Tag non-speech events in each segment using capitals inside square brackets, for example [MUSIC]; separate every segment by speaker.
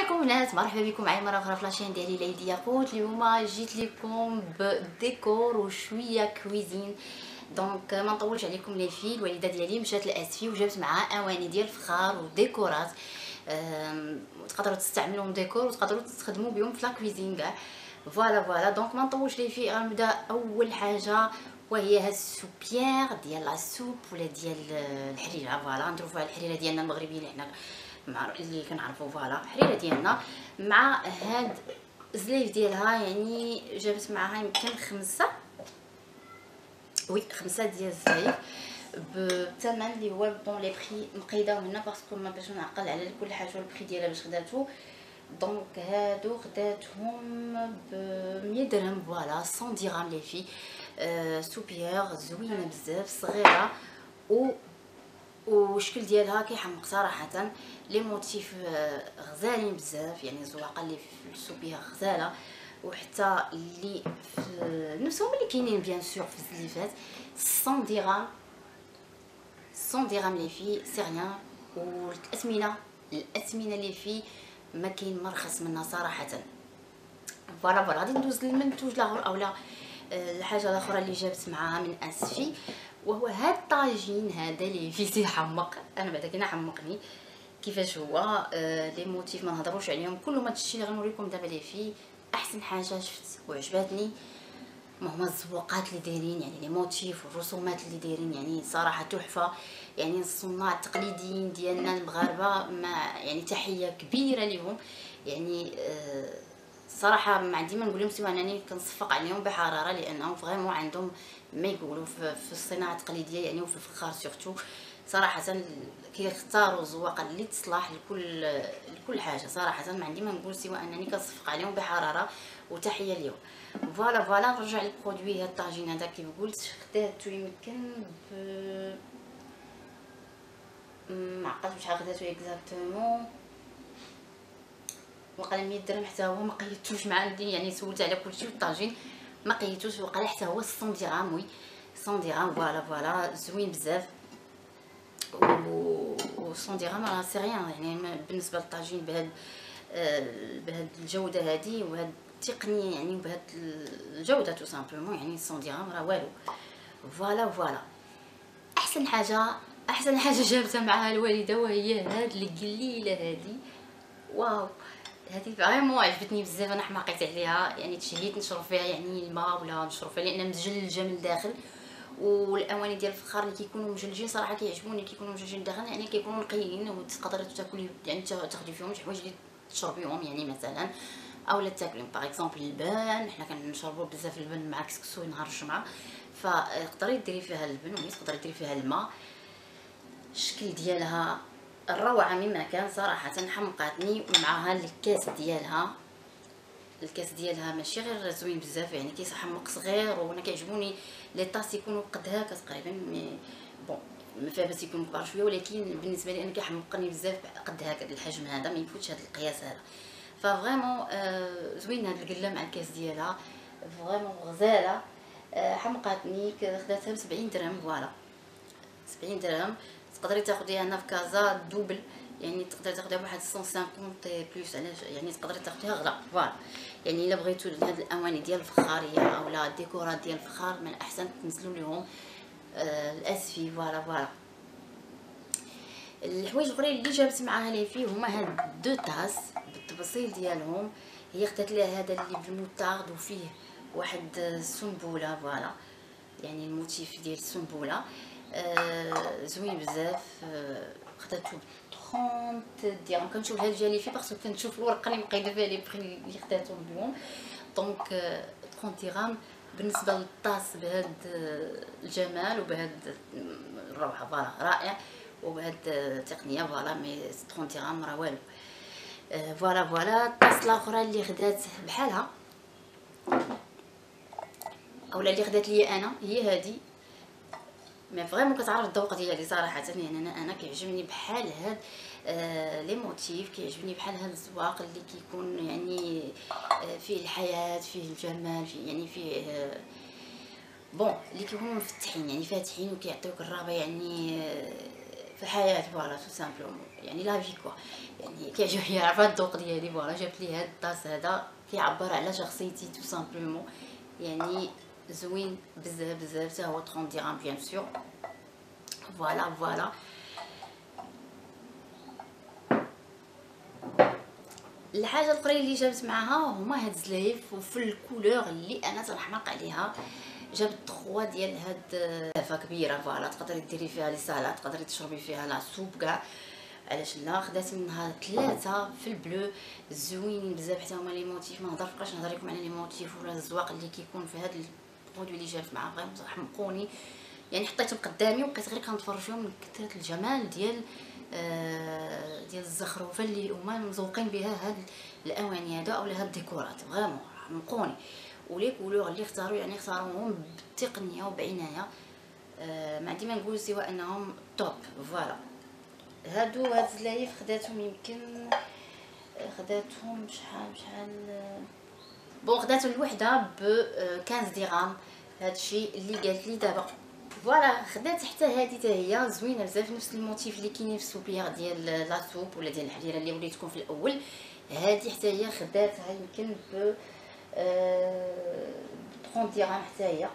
Speaker 1: عليكم الناس مرحبا بكم معايا مرة أخرى في la chaîne ديالي ليدي ياقوت اليوم جيت لكم بديكور وشوية cuisine donc ما نطولش عليكم لي في الوالده ديالي مشات لأسفي وجابت معاها أواني ديال الفخار وديكورات. تقدروا تستعملوهم ديكور وتقدروا تستخدموا بهم في la cuisine كاع. voilà voilà donc ما نطولش لي في غنبدأ أول حاجة وهي هاد ال soupière ديال la soupe ولا ديال الحريرة. voilà نديرو فيها الحريرة ديالنا المغربيه اللي حنا. مع اللي كنعرفوا voilà حريره ديالنا مع هاد الزليف ديالها يعني جابت معاها يمكن خمسة oui خمسة ديال الزليف بثمن اللي هو bon les prix مقيداو هنا parce que ما باش نعقل على كل حاجة ال prix ديالها باش خداتو donc هادو خداتهم ب 100 درهم voilà 100 درهم لي في آه soupière زوينه بزاف صغيرة و والشكل ديالها كيحمق صراحة. les motifs آه، غزالين بزاف يعني الزواقه اللي في ال soupière غزالة. وحتى اللي في نفسهم اللي كاينين bien sûr في الزليفات. 100 درهم 100 درهم اللي فيه c'est rien والأثمنة الأثمنة اللي فيه ما كاين مرخص منها صراحة. voilà voilà. غادي ندوز للمنتوج الآخر اولا آه، الحاجة الاخرى اللي جابت معاها من أسفي. وهو هاد الطاجين هذا اللي فيه تيحمق أنا بعدا كنا حمقني كيفاش هو؟ آه les motifs ما نهضروش عليهم. كل ما تشتي اللي غنوريكم دابا لي فيه أحسن حاجة شفت وعجباتني. ما هما الزواقات اللي دايرين يعني les motifs والرسومات اللي دايرين يعني صراحة تحفة. يعني الصناع التقليديين ديالنا المغاربة ما يعني تحية كبيرة لهم يعني آه صراحة ما عندي ما نقول لهم سوى أنني كنصفق عليهم بحرارة لأنهم vraiment عندهم ما يقولوا في الصناعة التقليدية يعني وفي الفخار surtout صراحة كيختاروا الزواقه اللي تصلح لكل لكل حاجة. صراحة ما عندي ما نقول سوى أنني كنصفق عليهم بحرارة وتحية ليهم. voilà voilà نرجع لل produit. هاد الطاجين هذا كيف قلت؟ خداتو يمكن ب ما عقلت شحال خداتو exactement وقال 100 درهم حتى هو ما قيدتوش مع يعني سولت على كلشي والطاجين ما قيدتوش وقال حتى هو 100 درهم oui 100 درهم voilà voilà زوين بزاف. و 100 درهم راه c'est rien يعني بالنسبة للطاجين بهاد آه، بهاد الجودة هادي وهاد التقنية يعني وبهاد الجودة tout simplement يعني 100 درهم راه والو. voilà voilà. أحسن حاجة أحسن حاجة جابتها معها الوالدة وهي هاد القليلة هادي. واو. هذه vraiment عجبتني بزاف أنا حماقيت عليها. يعني تشهيت نشرب فيها يعني الماء ولا نشرب فيها لأن مزجلجة من الداخل. والاواني ديال الفخار اللي كيكونوا مجلجين صراحة كيعجبوني كيكونوا مجلجين الداخل يعني كيكونوا نقيين وتقدري تاكلي يعني تاخدي فيهم شي حوايج اللي تشربيهم يعني مثلا اولا تاكلي par exemple اللبن حنا كنشربوا بزاف اللبن مع كسكسو نهار الجمعة. فتقدري ديري فيها اللبن وتقدري ديري فيها الماء. الشكل ديالها الروعة مما كان صراحة حمقاتني ومعها الكاس ديالها. الكاس ديالها ماشي غير زوين بزاف يعني كيحمق صغير وأنا كيعجبوني. les tasses يكونوا قد هكا تقريبا bon ما فيها بس يكون كبار شوية ولكن بالنسبة لي أنا كيحمقني بزاف قد هكا الحجم هذا ما يفوتش هذا القياس هذا. ف vraiment آه زوين هاد القله مع الكاس ديالها. vraiment غزالة. آه حمقاتني خداتها ب 70 درهم voilà. 70 درهم. تقدري تاخديها هنا في كازا double يعني تقدري تاخديها بواحد 150 plus علاش؟ يعني تقدري تاخديها غلا voilà. يعني إلا بغيتو هاد الأواني ديال الفخارية اولا الديكورات ديال الفخار من الأحسن تنزلوا لهم آه الأسفي voilà voilà. الحوايج الأخرين اللي جابت معاها لي فيه هما هاد deux tasses بالتفاصيل ديالهم. هي خدات لها هذا اللي بالموتارد وفيه واحد السنبوله voilà. يعني ال motif ديال السنبولة. زوين بزاف خداتو 30 درهم كنشوف هاد جالي فيه parce que كنشوف الورقه اللي مقيده فيها les prix اللي خداتهم اليوم donc 30 درهم بالنسبة للطاس بهاد الجمال وبهاد الروعه voilà رائع. وبهاد التقنيه voilà mais 30 درهم راه والو. voilà voilà الطاس الاخرى اللي خدات بحالها. أولا اللي خدات لي أنا هي هذه mais vraiment كتعرف الذوق ديالي صراحة يعني أنا أنا كيعجبني بحال هاد آه les motifs كيعجبني بحال هاد الزواق اللي كيكون يعني آه فيه الحياة فيه الجمال فيه يعني فيه آه bon اللي كيكونوا مفتحين يعني فاتحين وكيعطيوك الرغبه يعني في الحياة voilà tout simplement يعني la vie quoi يعني كيعجبني عارفه الذوق ديالي voilà جابت لي هاد الطاس هذا كيعبر على شخصيتي tout simplement يعني زوين بزاف بزاف. حتى هو 30 درهم bien sûr. voilà voilà. الحاجة الاخرى اللي جابت معاها هما هاد الزلايف وفي ال couleur اللي أنا تنحماق عليها. جابت 3 ديال هاد لافه كبيرة voilà. تقدري ديري فيها les salades تقدري تشربي فيها la soupe كاع. علاش لا؟ خدات منها ثلاثة في ال bleu. زوينين بزاف حتى هما les motifs. ما نهضرش نهضر لكم على les motifs ولا الزواق اللي كيكون في هاد ال produits اللي جابت معاه vraiment حمقوني يعني حطيتهم قدامي وبقيت غير كنتفرج فيهم من كثرة الجمال ديال آه ديال الزخرفة اللي هما مزوقين بها هاد الأواني هذا اولا هاد الديكورات. vraiment حمقوني. و les couleurs اللي اختاروا يعني اختاروهم بالتقنية وبعناية. آه ما عندي ما نقول سوى أنهم top voilà هادو هاد الزلايف خداتهم يمكن خداتهم شحال شحال bon خداتهم الوحدة ب 15 درهم هادشي اللي قالت لي دابا. voilà خدات حتى هادي حتى هي زوينة بزاف نفس ال motif اللي كاينين في ال soupière ديال la soupe ولا ديال الحريره اللي وليتكم في الأول. هادي حتى هي خداتها يمكن ب 30 درهم حتى هي.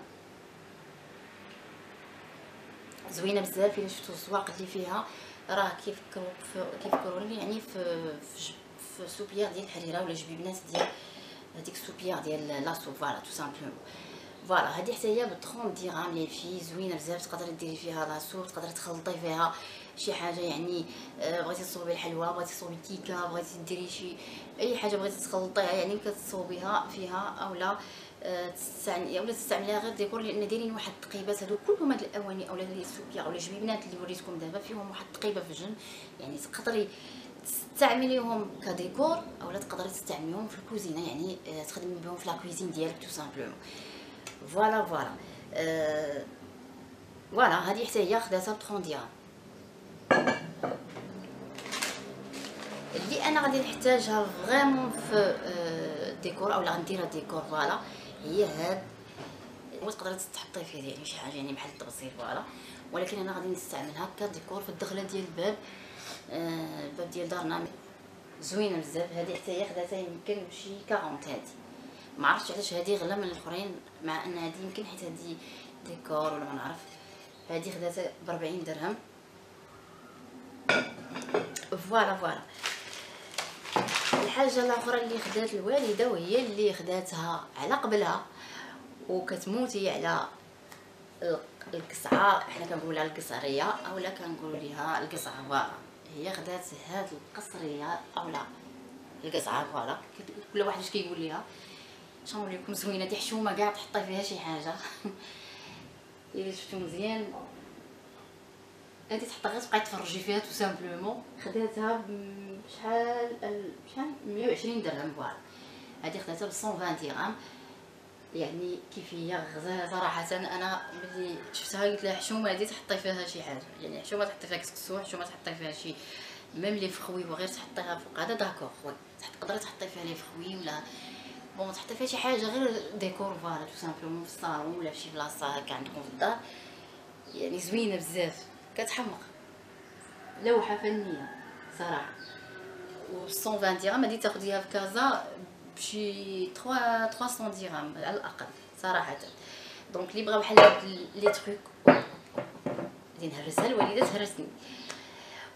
Speaker 1: زوينة بزاف إلا شفتوا الزواق اللي فيها راه كيفكروا كيفكروني يعني في في, في soupière ديال الحريره ولا جبيبنات ديال هذيك ال soupière ديال la soupe voilà tout simplement voilà هذه حتى هي ب 30 درهم لي في زوينة بزاف تقدري ديري فيها la soupe تقدري تخلطي فيها شي حاجة يعني آه، بغيتي تصوبي الحلوى بغيتي تصوبي كيكه بغيتي ديري شي أي حاجة بغيتي تخلطيها يعني كتصوبيها فيها اولا آه، تستعملي اولا تستعمليها غير ديكور لأن دايرين واحد التقيبات هادو كلهم هاد الأواني اولا les soupières اولا جبيبنات اللي وريتكم دابا فيهم واحد التقيبة في الجنب يعني تقدري تستعمليهم كديكور اولا تقدري تستعمليهم في الكوزينة يعني آه، تخدمي بهم في la cuisine ديالك tout simplement. voilà voilà. voilà هذه حتى هي خداتها ب 30 درهم اللي أنا غادي نحتاجها vraiment في ديكور اولا غنديرها ديكور voilà هي هاد. تقدري تحطي فيه يعني شي حاجة يعني بحال التبصير voilà. ولكن أنا غادي نستعملها كديكور في الدخلة ديال الباب. آه الباب ديال دارنا زوينه بزاف. هذه حتى هي خداتها يمكن شي 40 هذه ما عرفتش علاش هذه غلا من الآخرين مع أن هذه يمكن حيت هذه ديكور ولا ما نعرف. هذه خداتها ب 40 درهم. voilà voilà. الحاجة الأخرى اللي خدات الوالدة وهي اللي خداتها على قبلها. وكتموتي على القصعة. حنا كنقولوا لها القصريه اولا كنقولوا ليها القصعة voilà. هي خدات هاد القصرية اولا القصعة voilà. كل واحد اش كيقول ليها. شنو لكم زوينة. حشومة كاع تحطي فيها شي حاجة. [LAUGHS] الا شفتو مزيان. هادي تحطها غير تبقاي تفرجي فيها tout simplement. خداتها بشحال بشحال 120 درهم voilà. هادي خداتها ب 120 درهم. يعني كيف هي غزاله صراحة. أنا ملي شفتها قلت لها حشومة هادي تحطي فيها شي حاجة. يعني حشومة تحطي فيها كسكسو حشومة تحطي فيها شي. même les fruits وغير تحطيها فوق. هذا d'accord oui تقدري تحطي فيها لي فخوي ولا bon تحطي فيها شي حاجة غير ديكور voilà tout simplement في الصالون ولا في شي بلاصة هكا عندكم في الدار. يعني زوينة بزاف. كتحمق. لوحة فنية صراحة. و 120 درهم هادي تاخديها في كازا بشي 3 300 درهم على الاقل صراحة donc اللي بغاو بحال هاد les trucs غادي نهرسها الوالده تهرسني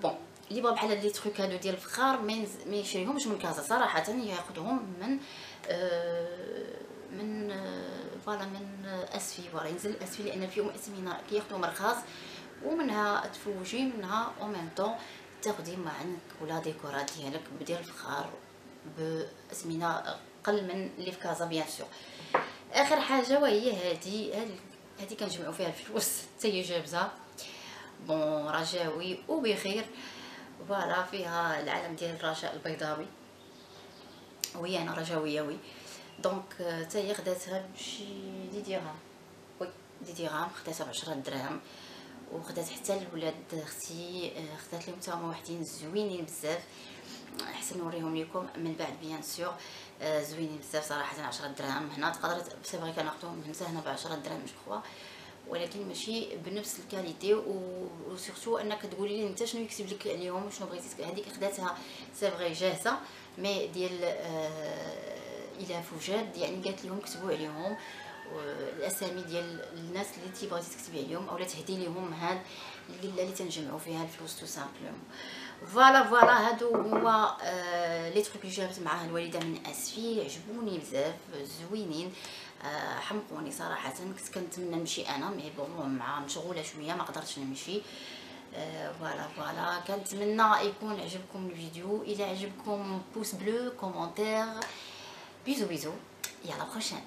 Speaker 1: bon اللي بغاو بحال هاد les trucs هادو ديال الفخار ما يشريهمش من كازا صراحة ياخذهم من من voilà من اسفي voilà ينزل اسفي لأن فيهم اسمنا كياخذوا مرخص ومنها تفوجي منها أو ميم طون تاخدي معك ولا ديكورات ديالك ديال الفخار باسمنه قل من اللي في كازا bien sûr آخر حاجة وهي هذه هذه كنجمعوا فيها الفلوس. [LAUGHS] حتى هي جابزة. bon رجاوي وبخير. voilà فيها العلم ديال الرجاء البيضاوي. وهي أنا رجاوية oui. donc حتى هي خداتها بشي دي درهم وي دي درهم خداتها ب 10 دراهم وخدات حتى الولاد أختي. خدات لهم حتى هما وحدين زوينين بزاف. أحسن نوريهم لكم. من بعد bien sûr زوينين بزاف صراحة 10 دراهم هنا. تقدر سي كناخذهم من هنا ب 10 دراهم جو ولكن ماشي بنفس الكاليتي وسورتو أنك تقولي لي أنت شنو يكتب لك اليوم شنو بغيتي هذيك خداتها سي فغي جاهزة مي ديال آه إلى فوجاد يعني قالت لهم كتبوا عليهم الأسامي ديال الناس اللي تي بغيتي تكتبي عليهم اولا تهدي لهم هاد الليلة اللي تنجمعوا فيها الفلوس تو سامبلومون voilà voilà هادو هما آه les trucs اللي جابت معاه الوالدة من اسفي عجبوني بزاف زوينين. آه حمقوني صراحة كنت كنتمنى نمشي أنا mais bon مع مشغولة شوية ما قدرتش نمشي. آه voilà voilà كنتمنى يكون عجبكم الفيديو. إلى عجبكم pouce bleu commentaire bisous bisous à la prochaine